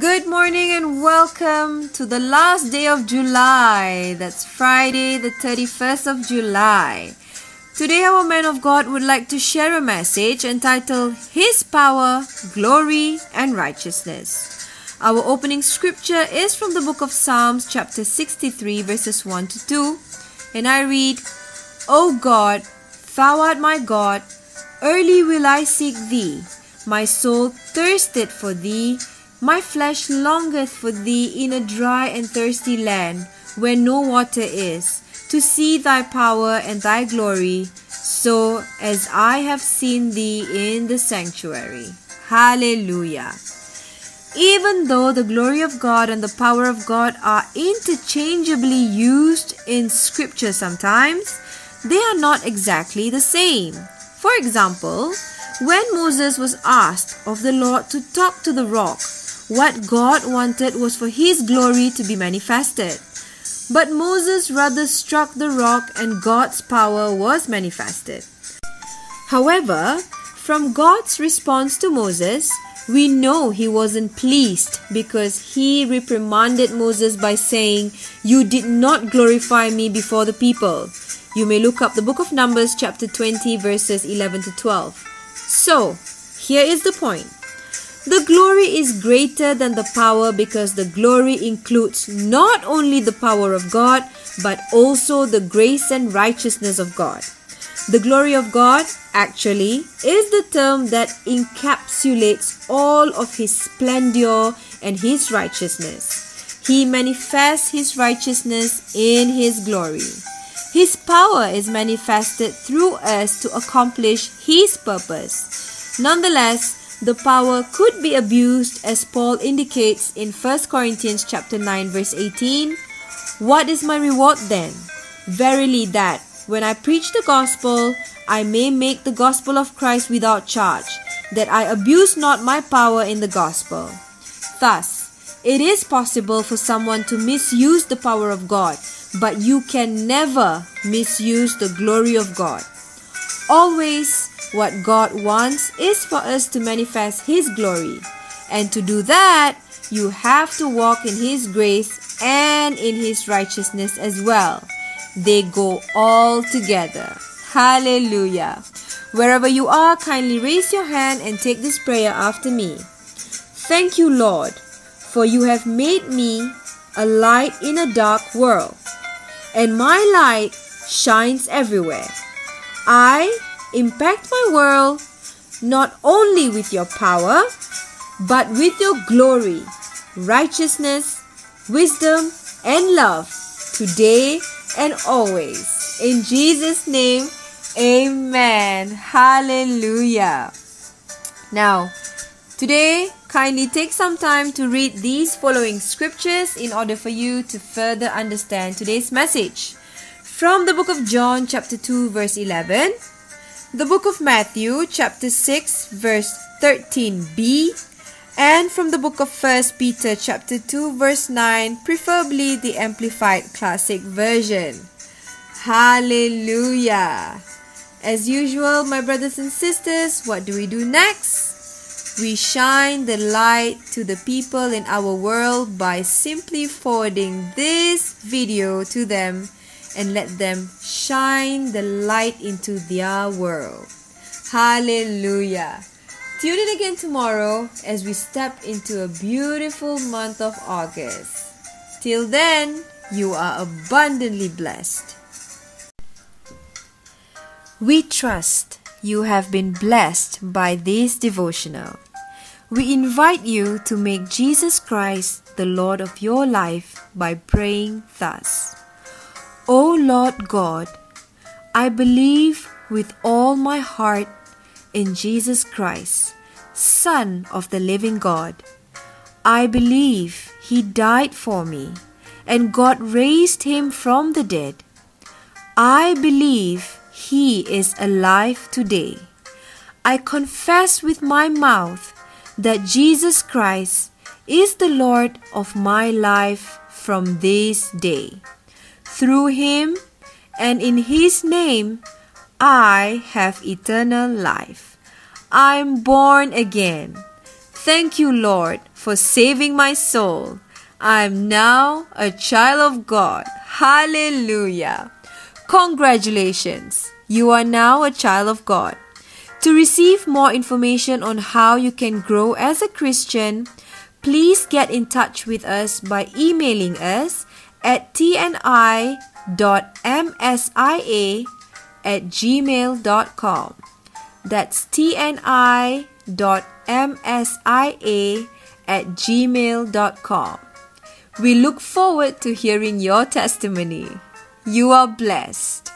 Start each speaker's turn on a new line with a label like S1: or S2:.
S1: Good morning and welcome to the last day of July. That's Friday, the 31st of July. Today, our man of God would like to share a message entitled His Power, Glory, and Righteousness. Our opening scripture is from the book of Psalms, chapter 63, verses 1 to 2. And I read, O God, thou art my God, early will I seek thee. My soul thirsteth for thee my flesh longeth for thee in a dry and thirsty land, where no water is, to see thy power and thy glory, so as I have seen thee in the sanctuary. Hallelujah. Even though the glory of God and the power of God are interchangeably used in Scripture sometimes, they are not exactly the same. For example, when Moses was asked of the Lord to talk to the rock, what God wanted was for His glory to be manifested. But Moses rather struck the rock and God's power was manifested. However, from God's response to Moses, we know he wasn't pleased because he reprimanded Moses by saying, You did not glorify me before the people. You may look up the book of Numbers, chapter 20, verses 11 to 12. So, here is the point the glory is greater than the power because the glory includes not only the power of God, but also the grace and righteousness of God. The glory of God, actually, is the term that encapsulates all of His splendor and His righteousness. He manifests His righteousness in His glory. His power is manifested through us to accomplish His purpose. Nonetheless, the power could be abused as Paul indicates in 1 Corinthians chapter 9 verse 18. What is my reward then? Verily that when I preach the gospel, I may make the gospel of Christ without charge, that I abuse not my power in the gospel. Thus, it is possible for someone to misuse the power of God, but you can never misuse the glory of God. Always what God wants is for us to manifest His glory. And to do that, you have to walk in His grace and in His righteousness as well. They go all together. Hallelujah. Wherever you are, kindly raise your hand and take this prayer after me. Thank you, Lord, for you have made me a light in a dark world, and my light shines everywhere. I impact my world not only with your power, but with your glory, righteousness, wisdom, and love today and always. In Jesus' name, amen. Hallelujah. Now, today, kindly take some time to read these following scriptures in order for you to further understand today's message. From the book of John, chapter 2, verse 11 the book of Matthew, chapter 6, verse 13b, and from the book of 1 Peter, chapter 2, verse 9, preferably the Amplified Classic Version. Hallelujah! As usual, my brothers and sisters, what do we do next? We shine the light to the people in our world by simply forwarding this video to them and let them shine the light into their world. Hallelujah. Tune in again tomorrow as we step into a beautiful month of August. Till then, you are abundantly blessed. We trust you have been blessed by this devotional. We invite you to make Jesus Christ the Lord of your life by praying thus. O Lord God, I believe with all my heart in Jesus Christ, Son of the living God. I believe He died for me and God raised Him from the dead. I believe He is alive today. I confess with my mouth that Jesus Christ is the Lord of my life from this day. Through him and in his name, I have eternal life. I'm born again. Thank you, Lord, for saving my soul. I'm now a child of God. Hallelujah. Congratulations. You are now a child of God. To receive more information on how you can grow as a Christian, please get in touch with us by emailing us at tni.msia at gmail.com. That's tni.msia at gmail.com. We look forward to hearing your testimony. You are blessed.